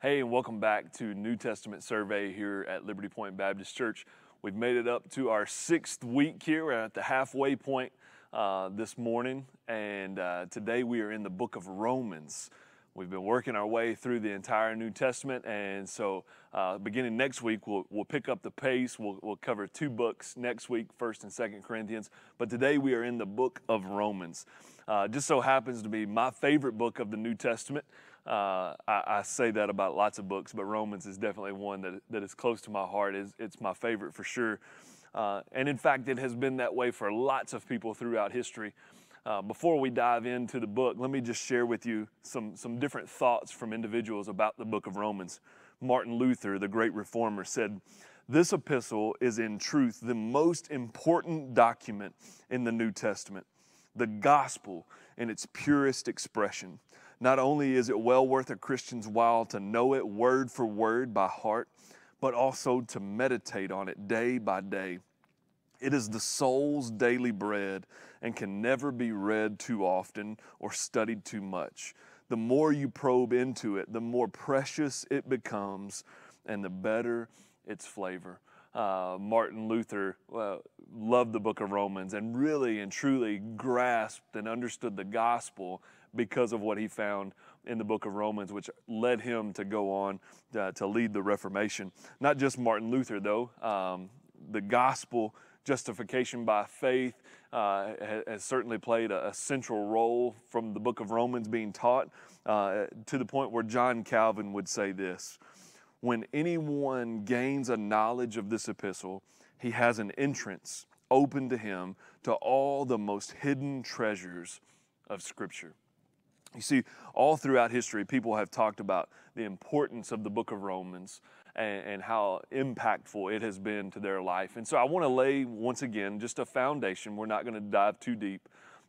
Hey, and welcome back to New Testament Survey here at Liberty Point Baptist Church. We've made it up to our sixth week here. We're at the halfway point uh, this morning, and uh, today we are in the book of Romans. We've been working our way through the entire New Testament, and so uh, beginning next week, we'll, we'll pick up the pace. We'll, we'll cover two books next week, First and Second Corinthians. But today we are in the book of Romans. Uh, just so happens to be my favorite book of the New Testament. Uh, I, I, say that about lots of books, but Romans is definitely one that, that is close to my heart. It's, it's my favorite for sure. Uh, and in fact, it has been that way for lots of people throughout history. Uh, before we dive into the book, let me just share with you some, some different thoughts from individuals about the book of Romans. Martin Luther, the great reformer, said, This epistle is in truth the most important document in the New Testament, the gospel in its purest expression. Not only is it well worth a Christian's while to know it word for word by heart, but also to meditate on it day by day. It is the soul's daily bread and can never be read too often or studied too much. The more you probe into it, the more precious it becomes and the better its flavor. Uh, Martin Luther uh, loved the book of Romans and really and truly grasped and understood the gospel because of what he found in the book of Romans, which led him to go on uh, to lead the Reformation. Not just Martin Luther, though. Um, the gospel, justification by faith, uh, has certainly played a, central role from the book of Romans being taught uh, to the point where John Calvin would say this When anyone gains a knowledge of this epistle, he has an entrance open to him to all the most hidden treasures of Scripture. You see, all throughout history, people have talked about the importance of the book of Romans and, and, how impactful it has been to their life. And so I want to lay, once again, just a foundation. We're not going to dive too deep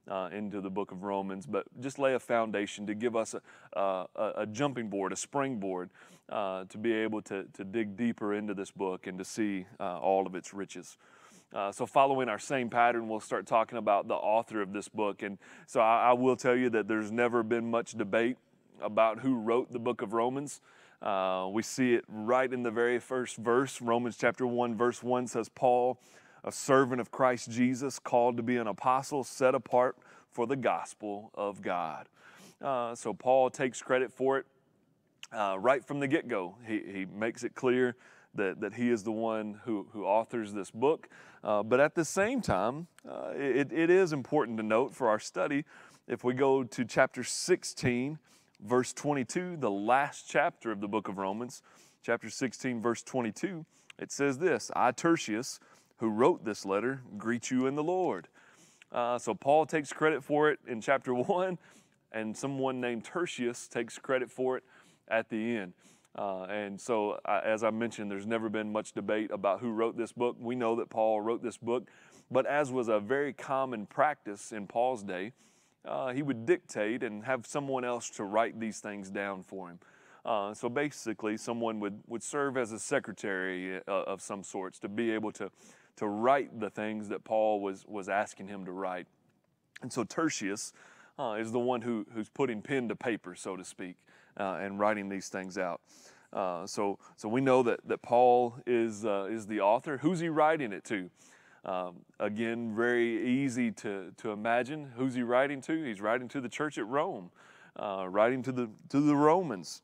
uh, into the book of Romans, but just lay a foundation to give us a, a, a jumping board, a springboard, uh, to be able to, to dig deeper into this book and to see uh, all of its riches. Uh, so, following our same pattern, we'll start talking about the author of this book. And so, I, I, will tell you that there's never been much debate about who wrote the book of Romans. Uh, we see it right in the very first verse. Romans chapter 1, verse 1 says, Paul, a servant of Christ Jesus, called to be an apostle, set apart for the gospel of God. Uh, so, Paul takes credit for it uh, right from the get go. He, he makes it clear that, that he is the one who, who authors this book. Uh, but at the same time, uh, it, it is important to note for our study, if we go to chapter 16, verse 22, the last chapter of the book of Romans, chapter 16, verse 22, it says this I, Tertius, who wrote this letter, greet you in the Lord. Uh, so Paul takes credit for it in chapter 1, and someone named Tertius takes credit for it at the end. Uh, and so, as I mentioned, there's never been much debate about who wrote this book. We know that Paul wrote this book, but as was a very common practice in Paul's day, uh, he would dictate and have someone else to write these things down for him. Uh, so basically, someone would, would serve as a secretary uh, of some sorts to be able to, to write the things that Paul was, was asking him to write. And so Tertius uh, is the one who, who's putting pen to paper, so to speak and writing these things out. Uh, so, so we know that, that Paul is, uh, is the author. Who's he writing it to? Um, again, very easy to, to imagine. Who's he writing to? He's writing to the church at Rome, uh, writing to the, to the Romans.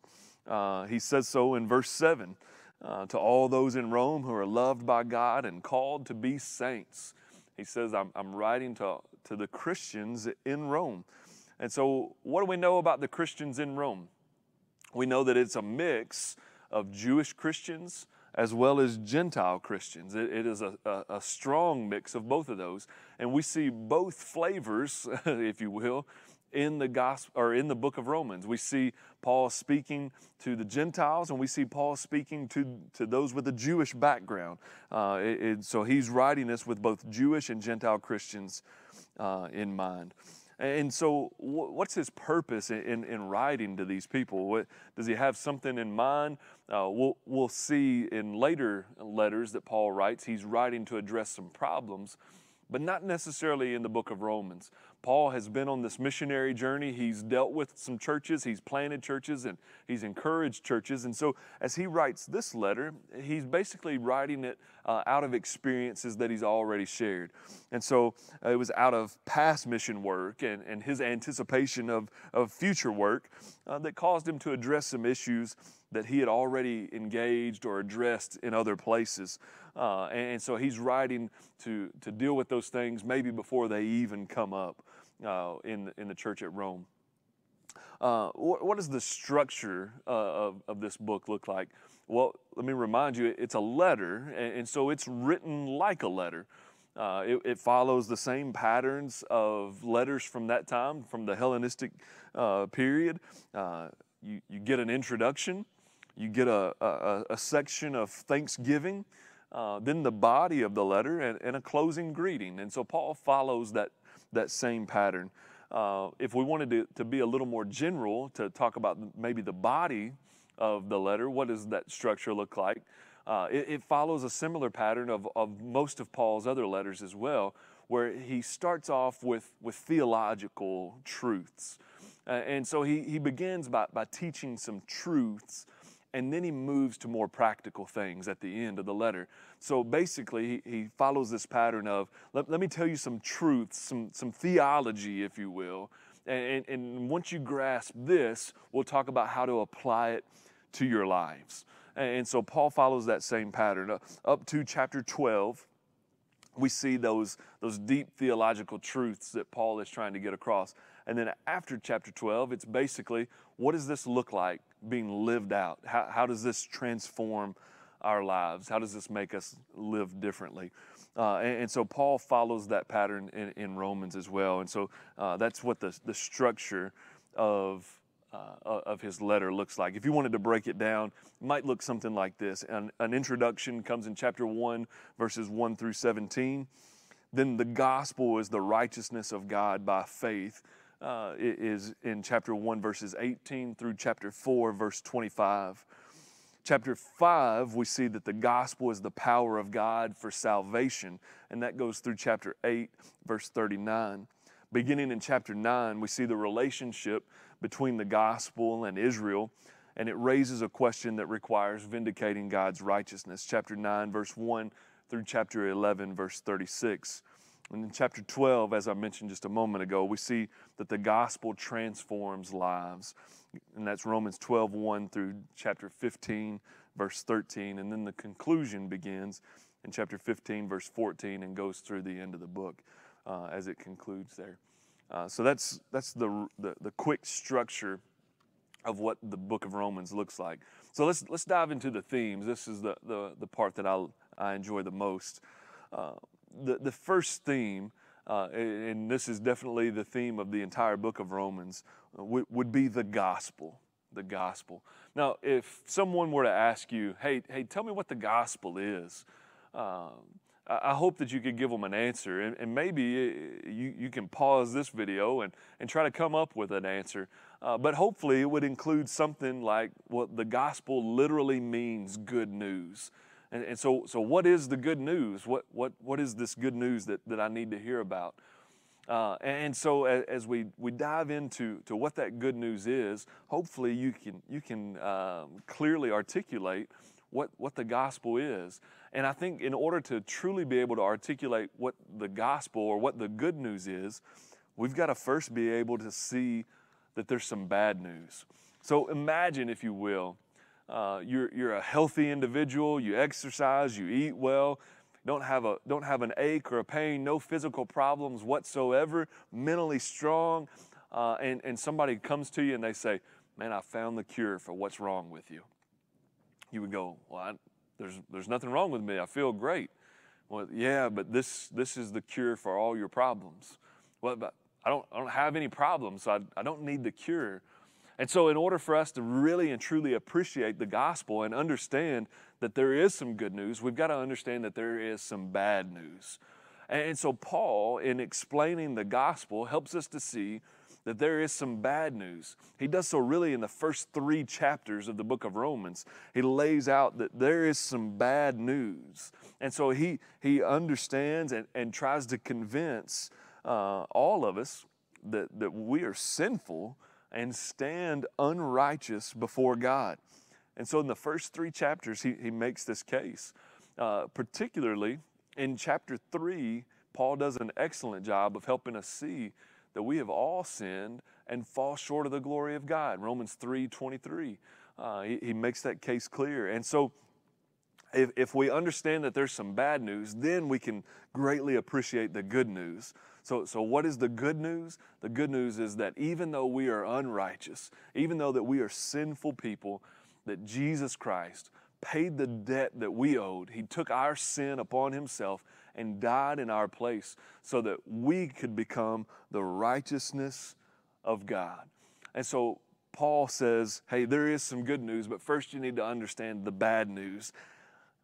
Uh, he says so in verse 7 uh, to all those in Rome who are loved by God and called to be saints. He says, I'm, I'm writing to, to the Christians in Rome. And so, what do we know about the Christians in Rome? We know that it's a mix of Jewish Christians as well as Gentile Christians. it, it is a, a, a, strong mix of both of those. And we see both flavors, if you will, in the gospel or in the book of Romans. We see Paul speaking to the Gentiles, and we see Paul speaking to, to those with a Jewish background. Uh, it, it, so he's writing this with both Jewish and Gentile Christians uh, in mind. And so, what's his purpose in, in writing to these people? What, does he have something in mind? Uh, we'll, we'll see in later letters that Paul writes, he's writing to address some problems, but not necessarily in the book of Romans. Paul has been on this missionary journey. He's dealt with some churches, he's planted churches, and he's encouraged churches. And so, as he writes this letter, he's basically writing it uh, out of experiences that he's already shared. And so, uh, it was out of past mission work and, and his anticipation of, of future work uh, that caused him to address some issues that he had already engaged or addressed in other places. Uh, and, and, so he's writing to, to deal with those things maybe before they even come up uh, in, in the church at Rome. Uh, what, does the structure uh, of, of this book look like? Well, let me remind you, it's a letter, and, and so it's written like a letter. Uh, it, it, follows the same patterns of letters from that time, from the Hellenistic uh, period. Uh, you, you get an introduction, you get a, a, a section of thanksgiving, uh, then the body of the letter, and, and, a closing greeting. And so Paul follows that, that same pattern. Uh, if we wanted to, to be a little more general, to talk about maybe the body of the letter, what does that structure look like? Uh, it, it, follows a similar pattern of, of most of Paul's other letters as well, where he starts off with, with theological truths. Uh, and so he, he begins by, by teaching some truths and then he moves to more practical things at the end of the letter. So basically, he, he follows this pattern of let, let, me tell you some truths, some, some theology, if you will. And, and, once you grasp this, we'll talk about how to apply it to your lives. And, and so Paul follows that same pattern. Uh, up to chapter 12, we see those, those deep theological truths that Paul is trying to get across. And then after chapter 12, it's basically what does this look like being lived out? How, how does this transform our lives? How does this make us live differently? Uh, and, and, so Paul follows that pattern in, in Romans as well. And so uh, that's what the, the structure of, uh, of his letter looks like. If you wanted to break it down, it might look something like this. An, an introduction comes in chapter 1, verses 1 through 17. Then the gospel is the righteousness of God by faith uh, is in chapter 1, verses 18 through chapter 4, verse 25. Chapter 5, we see that the gospel is the power of God for salvation, and that goes through chapter 8, verse 39. Beginning in chapter 9, we see the relationship between the gospel and Israel, and it raises a question that requires vindicating God's righteousness. Chapter 9, verse 1 through chapter 11, verse 36. And in chapter 12, as I mentioned just a moment ago, we see that the gospel transforms lives. And that's Romans 12, 1 through chapter 15, verse 13. And then the conclusion begins in chapter 15, verse 14, and goes through the end of the book uh, as it concludes there. Uh, so that's, that's the, the, the quick structure of what the book of Romans looks like. So let's, let's dive into the themes. This is the, the, the part that I, I enjoy the most. Uh, the, the first theme, uh, and this is definitely the theme of the entire book of Romans, uh, would, would be the gospel. The gospel. Now, if someone were to ask you, hey, hey, tell me what the gospel is, uh, I hope that you could give them an answer. And, and, maybe uh, you, you can pause this video and, and try to come up with an answer. Uh, but hopefully, it would include something like what the gospel literally means good news. And, and so, so what is the good news? What, what, what is this good news that, that I need to hear about? Uh, and so as, as, we, we dive into to what that good news is, hopefully you can, you can um, clearly articulate what, what the gospel is. And I think in order to truly be able to articulate what the gospel or what the good news is, we've got to first be able to see that there's some bad news. So imagine, if you will, uh, you're, you're a healthy individual, you exercise, you eat well, don't have, a, don't have an ache or a pain, no physical problems whatsoever, mentally strong, uh, and, and somebody comes to you and they say, Man, I found the cure for what's wrong with you. You would go, Well, I, there's, there's nothing wrong with me. I feel great. Well, yeah, but this, this is the cure for all your problems. Well, but I don't, I don't have any problems, so I, I don't need the cure. And so, in order for us to really and truly appreciate the gospel and understand that there is some good news, we've got to understand that there is some bad news. And so, Paul, in explaining the gospel, helps us to see that there is some bad news. He does so really in the first three chapters of the book of Romans. He lays out that there is some bad news. And so he, he understands and, and tries to convince uh, all of us that, that we are sinful and stand unrighteous before God. And so in the first three chapters, he, he makes this case. Uh, particularly in chapter three, Paul does an excellent job of helping us see that we have all sinned and fall short of the glory of God. Romans 3 23. Uh, he, he makes that case clear. And so if, if we understand that there's some bad news, then we can greatly appreciate the good news. So, so what is the good news? The good news is that even though we are unrighteous, even though that we are sinful people, that Jesus Christ paid the debt that we owed. He took our sin upon himself and died in our place so that we could become the righteousness of God. And so Paul says, hey, there is some good news, but first you need to understand the bad news.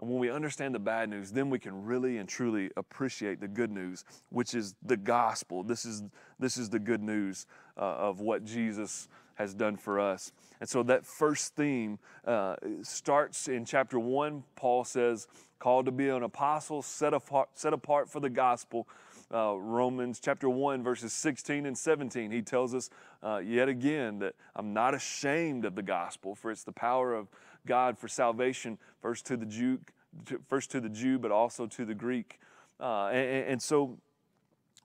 And when we understand the bad news, then we can really and truly appreciate the good news, which is the gospel. This is, this is the good news uh, of what Jesus has done for us. And so that first theme uh, starts in chapter one. Paul says, called to be an apostle, set apart, set apart for the gospel. Uh, Romans chapter 1, verses 16 and 17, he tells us uh, yet again that I'm not ashamed of the gospel, for it's the power of God for salvation, first to the Jew, first to the Jew, but also to the Greek. Uh, and, and, so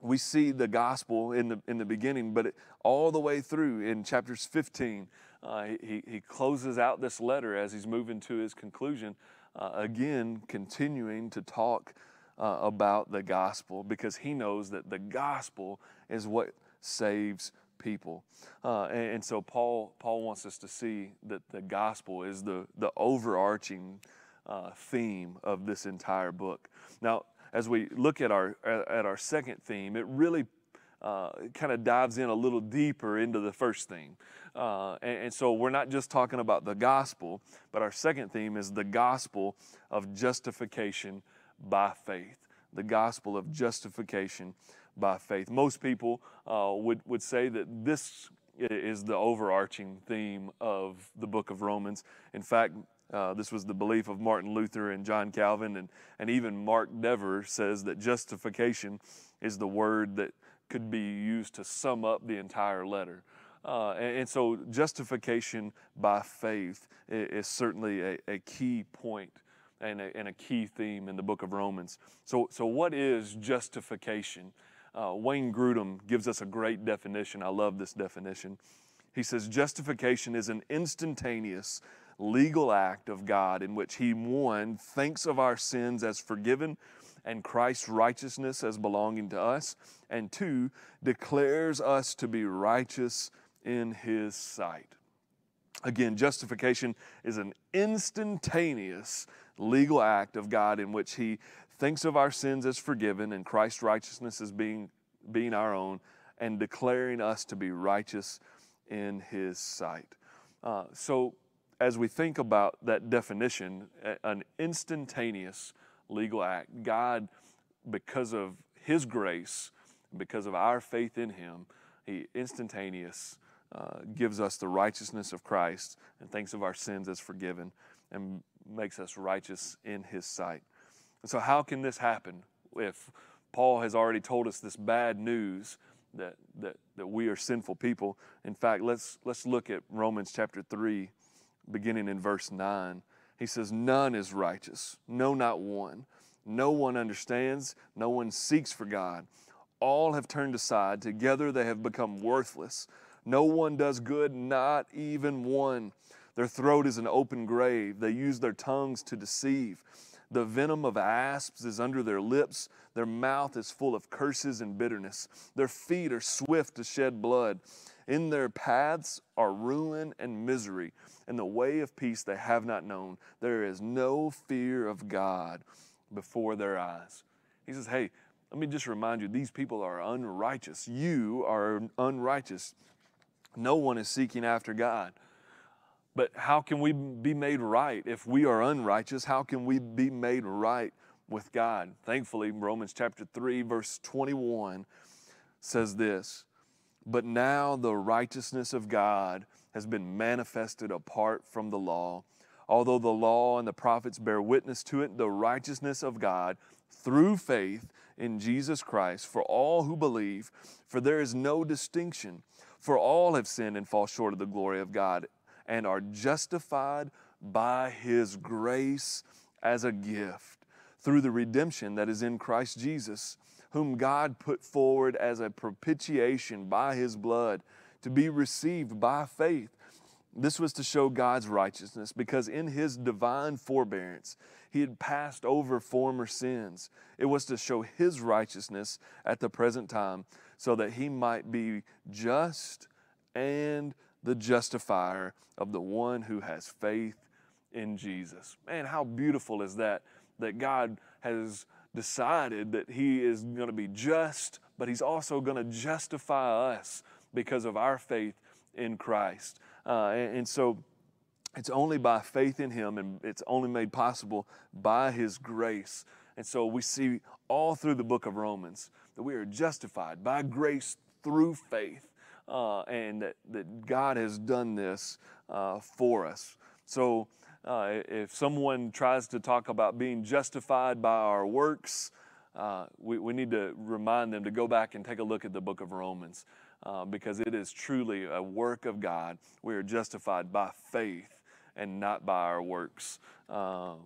we see the gospel in the in the beginning, but it, all the way through in chapters 15, uh, he, he closes out this letter as he's moving to his conclusion, uh, again, continuing to talk uh, about the gospel because he knows that the gospel is what saves people. Uh, and, and, so Paul, Paul wants us to see that the gospel is the, the overarching uh, theme of this entire book. Now, as we look at our, at our second theme, it really uh, kind of dives in a little deeper into the first theme. Uh, and, and, so we're not just talking about the gospel, but our second theme is the gospel of justification by faith. The gospel of justification by faith. Most people uh, would, would say that this is the overarching theme of the book of Romans. In fact, uh, this was the belief of Martin Luther and John Calvin, and, and even Mark Dever says that justification is the word that could be used to sum up the entire letter. Uh, and, and, so, justification by faith is, certainly a, a, key point and a, and a, key theme in the book of Romans. So, so what is justification? Uh, Wayne Grudem gives us a great definition. I love this definition. He says, Justification is an instantaneous legal act of God in which He, one, thinks of our sins as forgiven and Christ's righteousness as belonging to us, and two, declares us to be righteous in His sight. Again, justification is an instantaneous legal act of God in which He thinks of our sins as forgiven and Christ's righteousness as being, being our own, and declaring us to be righteous in His sight. Uh, so, as we think about that definition, an instantaneous legal act. God, because of His grace, because of our faith in Him, He instantaneous uh, gives us the righteousness of Christ and thinks of our sins as forgiven and makes us righteous in His sight. So, how can this happen if Paul has already told us this bad news that, that, that we are sinful people? In fact, let's, let's look at Romans chapter 3, beginning in verse 9. He says, None is righteous, no, not one. No one understands, no one seeks for God. All have turned aside, together they have become worthless. No one does good, not even one. Their throat is an open grave, they use their tongues to deceive. The venom of asps is under their lips. Their mouth is full of curses and bitterness. Their feet are swift to shed blood. In their paths are ruin and misery and the way of peace they have not known. There is no fear of God before their eyes. He says, Hey, let me just remind you, these people are unrighteous. You are unrighteous. No one is seeking after God. But how can we be made right if we are unrighteous? How can we be made right with God? Thankfully, Romans chapter 3, verse 21 says this But now the righteousness of God has been manifested apart from the law, although the law and the prophets bear witness to it, the righteousness of God through faith in Jesus Christ for all who believe, for there is no distinction. For all have sinned and fall short of the glory of God and are justified by his grace as a gift through the redemption that is in Christ Jesus, whom God put forward as a propitiation by his blood to be received by faith. This was to show God's righteousness because in his divine forbearance, he had passed over former sins. It was to show his righteousness at the present time so that he might be just and the justifier of the one who has faith in Jesus. Man, how beautiful is that? That God has decided that he is going to be just, but he's also going to justify us because of our faith in Christ. Uh, and, and so it's only by faith in Him, and it's only made possible by His grace. And so we see all through the book of Romans that we are justified by grace through faith, uh, and that, that God has done this uh, for us. So uh, if someone tries to talk about being justified by our works, uh, we, we need to remind them to go back and take a look at the book of Romans uh, because it is truly a work of God. We are justified by faith and not by our works. Um,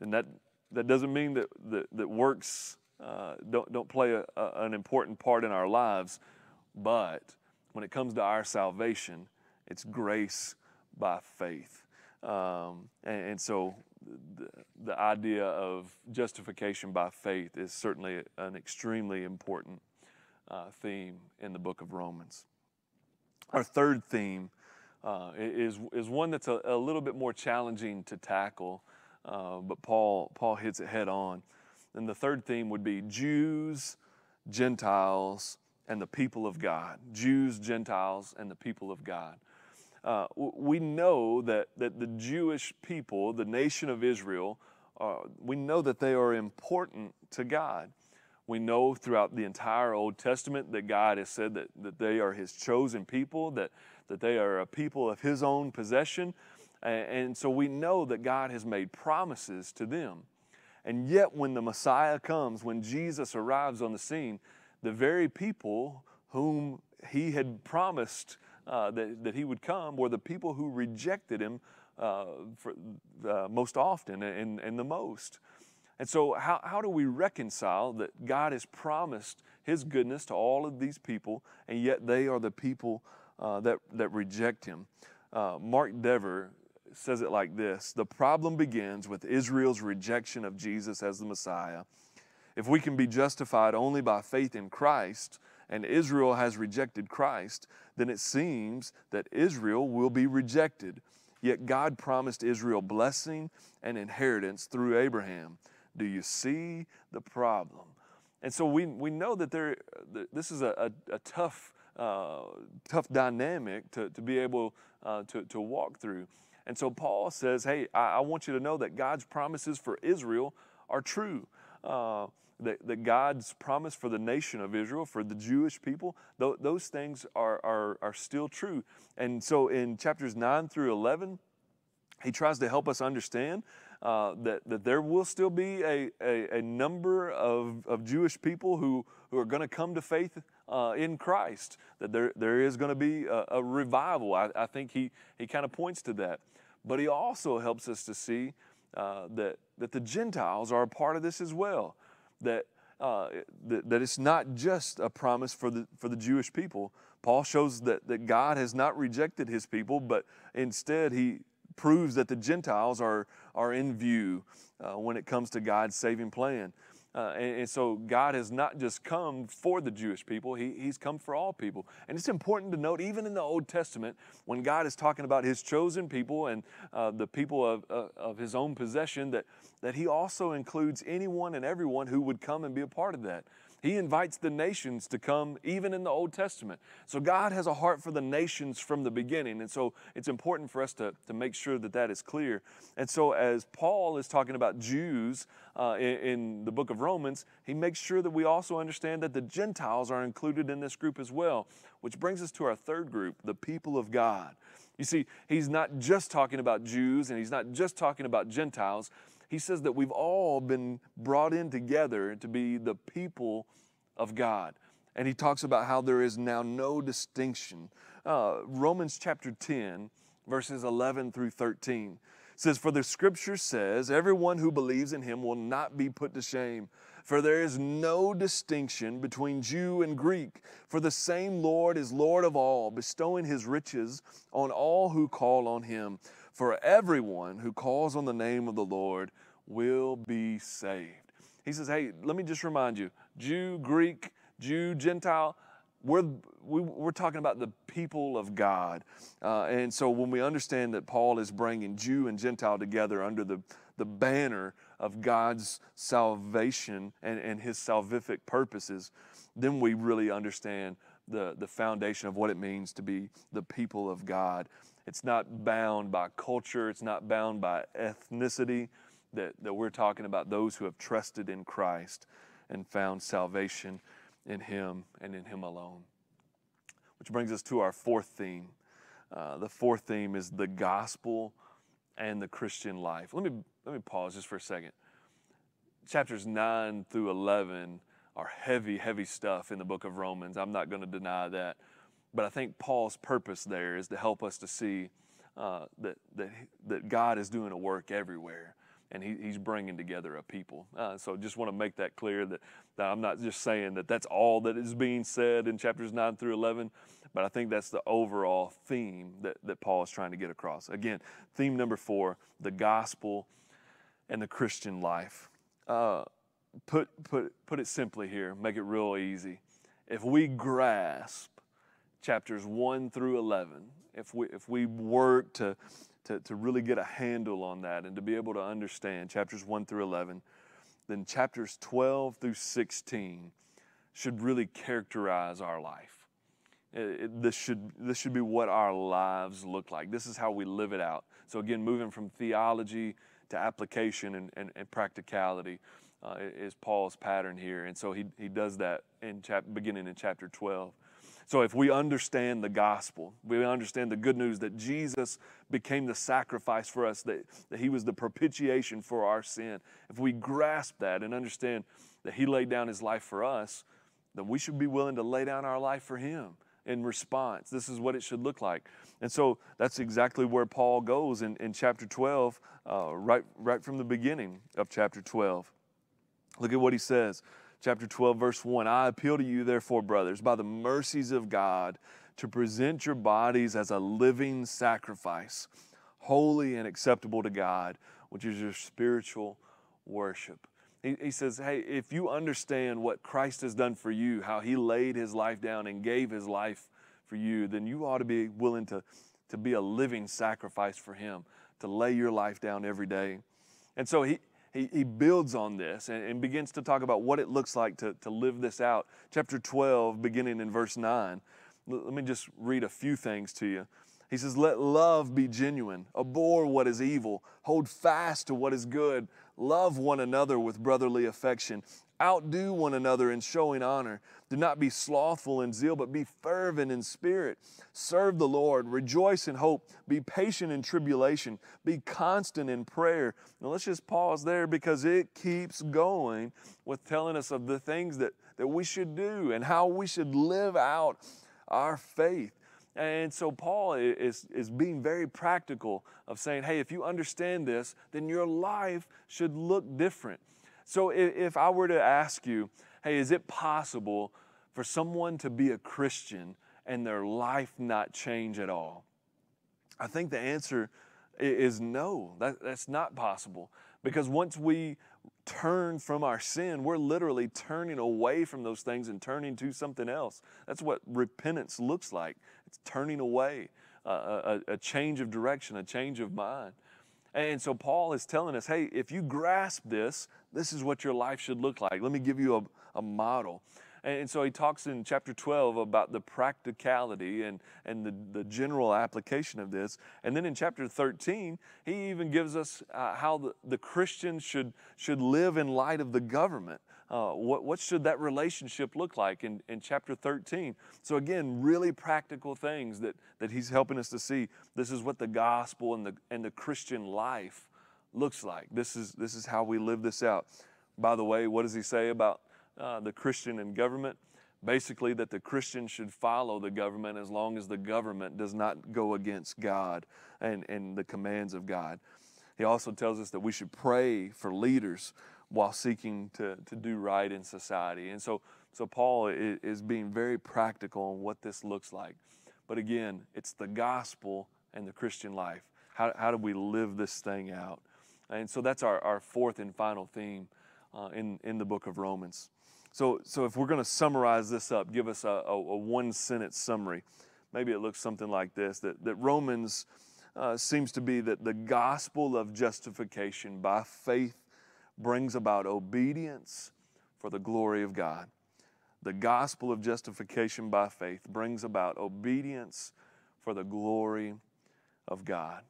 and that, that doesn't mean that, that, that works uh, don't, don't play a, a, an important part in our lives, but when it comes to our salvation, it's grace by faith. Um, and, and, so the, the idea of justification by faith is certainly an extremely important uh, theme in the book of Romans. Our third theme uh, is, is one that's a, a, little bit more challenging to tackle, uh, but Paul, Paul hits it head on. And the third theme would be Jews, Gentiles, and the people of God. Jews, Gentiles, and the people of God. Uh, we know that, that the Jewish people, the nation of Israel, uh, we know that they are important to God. We know throughout the entire Old Testament that God has said that, that they are His chosen people, that, that they are a people of His own possession. And, and so we know that God has made promises to them. And yet, when the Messiah comes, when Jesus arrives on the scene, the very people whom He had promised uh, that, that He would come were the people who rejected Him uh, for, uh, most often and, and the most. And so, how, how do we reconcile that God has promised His goodness to all of these people, and yet they are the people uh, that, that reject Him? Uh, Mark Dever says it like this The problem begins with Israel's rejection of Jesus as the Messiah. If we can be justified only by faith in Christ, and Israel has rejected Christ, then it seems that Israel will be rejected. Yet God promised Israel blessing and inheritance through Abraham. Do you see the problem? And so we, we know that there, this is a, a, a tough, uh, tough dynamic to, to be able uh, to, to walk through. And so Paul says, hey, I, I, want you to know that God's promises for Israel are true. Uh, that, that, God's promise for the nation of Israel, for the Jewish people, th- those things are, are, are still true. And so in chapters 9 through 11, he tries to help us understand uh, that, that there will still be a, a, a number of, of Jewish people who, who are going to come to faith uh, in Christ, that there, there is going to be a, a revival. I, I, think he, he kind of points to that. But he also helps us to see uh, that, that the Gentiles are a part of this as well, that, uh, that, that it's not just a promise for the, for the Jewish people. Paul shows that, that God has not rejected his people, but instead he, proves that the Gentiles are, are in view uh, when it comes to God's saving plan. Uh, and, and, so God has not just come for the Jewish people, he, He's come for all people. And it's important to note, even in the Old Testament, when God is talking about His chosen people and uh, the people of, uh, of His own possession, that, that He also includes anyone and everyone who would come and be a part of that. He invites the nations to come even in the Old Testament. So God has a heart for the nations from the beginning. And so it's important for us to, to make sure that that is clear. And so as Paul is talking about Jews uh, in, in the book of Romans, he makes sure that we also understand that the Gentiles are included in this group as well, which brings us to our third group, the people of God. You see, he's not just talking about Jews and he's not just talking about Gentiles. He says that we've all been brought in together to be the people of God. And he talks about how there is now no distinction. Uh, Romans chapter 10, verses 11 through 13 says, For the scripture says, everyone who believes in him will not be put to shame. For there is no distinction between Jew and Greek, for the same Lord is Lord of all, bestowing his riches on all who call on him. For everyone who calls on the name of the Lord will be saved. He says, Hey, let me just remind you Jew, Greek, Jew, Gentile, we're, we, are talking about the people of God. Uh, and so when we understand that Paul is bringing Jew and Gentile together under the, the banner of God's salvation and, and his salvific purposes, then we really understand the, the foundation of what it means to be the people of God. It's not bound by culture, it's not bound by ethnicity, that, that we're talking about those who have trusted in Christ and found salvation in Him and in Him alone. Which brings us to our fourth theme. Uh, the fourth theme is the gospel and the Christian life. Let me, let me pause just for a second. Chapters 9 through 11 are heavy, heavy stuff in the book of Romans. I'm not going to deny that. But I think Paul's purpose there is to help us to see uh, that, that, that God is doing a work everywhere and he, he's bringing together a people. Uh, so just want to make that clear that, that I'm not just saying that that's all that is being said in chapters 9 through 11, but I think that's the overall theme that, that Paul is trying to get across. Again, theme number four the gospel and the Christian life. Uh, put, put, put it simply here, make it real easy. If we grasp chapters 1 through 11, if we, if we work to to, to really get a handle on that and to be able to understand chapters 1 through 11, then chapters 12 through 16 should really characterize our life. It, it, this, should, this should be what our lives look like. This is how we live it out. So, again, moving from theology to application and, and, and practicality uh, is Paul's pattern here. And so he, he does that in chap- beginning in chapter 12. So if we understand the gospel, we understand the good news that Jesus became the sacrifice for us, that, that he was the propitiation for our sin, if we grasp that and understand that he laid down his life for us, then we should be willing to lay down our life for him in response. This is what it should look like. And so that's exactly where Paul goes in, in chapter 12, uh, right, right from the beginning of chapter 12. Look at what he says chapter 12, verse 1 I appeal to you, therefore, brothers, by the mercies of God, to present your bodies as a living sacrifice, holy and acceptable to God, which is your spiritual worship. He, he says, Hey, if you understand what Christ has done for you, how he laid his life down and gave his life for you, then you ought to be willing to, to be a living sacrifice for him, to lay your life down every day. And so he, he, he builds on this and, and begins to talk about what it looks like to, to live this out. Chapter 12, beginning in verse 9. Let me just read a few things to you. He says, Let love be genuine, abhor what is evil, hold fast to what is good, love one another with brotherly affection, Outdo one another in showing honor. Do not be slothful in zeal, but be fervent in spirit. Serve the Lord. Rejoice in hope. Be patient in tribulation. Be constant in prayer. Now let's just pause there because it keeps going with telling us of the things that, that we should do and how we should live out our faith. And so Paul is, is being very practical of saying, hey, if you understand this, then your life should look different. So if, I were to ask you, hey, is it possible for someone to be a Christian and their life not change at all? I think the answer is no, that, that's not possible. Because once we turn from our sin, we're literally turning away from those things and turning to something else. That's what repentance looks like it's turning away, uh, a, a change of direction, a change of mind. And so Paul is telling us, hey, if you grasp this, this is what your life should look like. Let me give you a, a model. And so he talks in chapter 12 about the practicality and, and the, the general application of this. And then in chapter 13, he even gives us uh, how the, the Christians should, should live in light of the government. Uh, what, what should that relationship look like in, in chapter 13? So, again, really practical things that, that he's helping us to see. This is what the gospel and the, and the Christian life looks like. This is, this is how we live this out. By the way, what does he say about uh, the Christian and government? Basically, that the Christian should follow the government as long as the government does not go against God and, and the commands of God. He also tells us that we should pray for leaders while seeking to, to do right in society. And so, so Paul is, is being very practical on what this looks like. But again, it's the gospel and the Christian life. How, how do we live this thing out? And so that's our, our fourth and final theme uh, in, in the book of Romans. So, so if we're going to summarize this up, give us a, a, a, one sentence summary. Maybe it looks something like this that, that Romans uh, seems to be that the gospel of justification by faith brings about obedience for the glory of God. The gospel of justification by faith brings about obedience for the glory of God.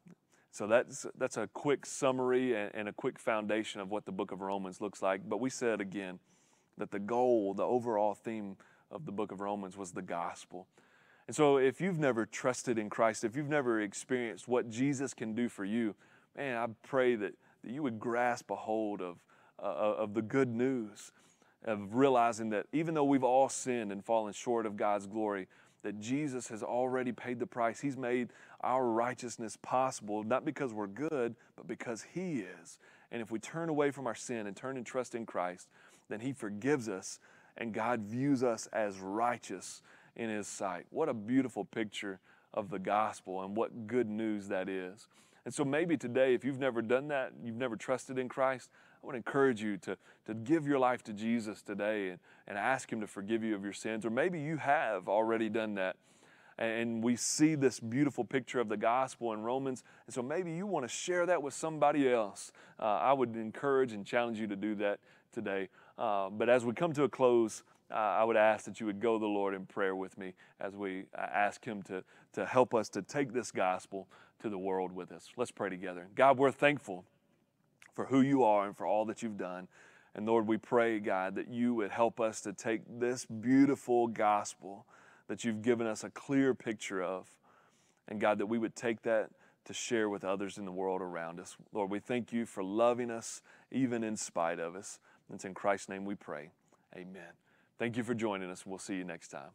So that's, that's a quick summary and, and, a quick foundation of what the book of Romans looks like. But we said again that the goal, the overall theme of the book of Romans was the gospel. And so if you've never trusted in Christ, if you've never experienced what Jesus can do for you, man, I pray that, that you would grasp a hold of, uh, of the good news, of realizing that even though we've all sinned and fallen short of God's glory, that Jesus has already paid the price. He's made our righteousness possible, not because we're good, but because He is. And if we turn away from our sin and turn and trust in Christ, then He forgives us, and God views us as righteous in His sight. What a beautiful picture of the gospel and what good news that is. And so maybe today, if you've never done that, you've never trusted in Christ, I want to encourage you to, to give your life to Jesus today and, and ask Him to forgive you of your sins. Or maybe you have already done that. And we see this beautiful picture of the gospel in Romans. And so maybe you want to share that with somebody else. Uh, I would encourage and challenge you to do that today. Uh, but as we come to a close, uh, I would ask that you would go to the Lord in prayer with me as we uh, ask Him to, to help us to take this gospel to the world with us. Let's pray together. God, we're thankful for who you are and for all that you've done. And Lord, we pray, God, that you would help us to take this beautiful gospel that you've given us a clear picture of. And God, that we would take that to share with others in the world around us. Lord, we thank you for loving us even in spite of us. And it's in Christ's name we pray. Amen. Thank you for joining us. We'll see you next time.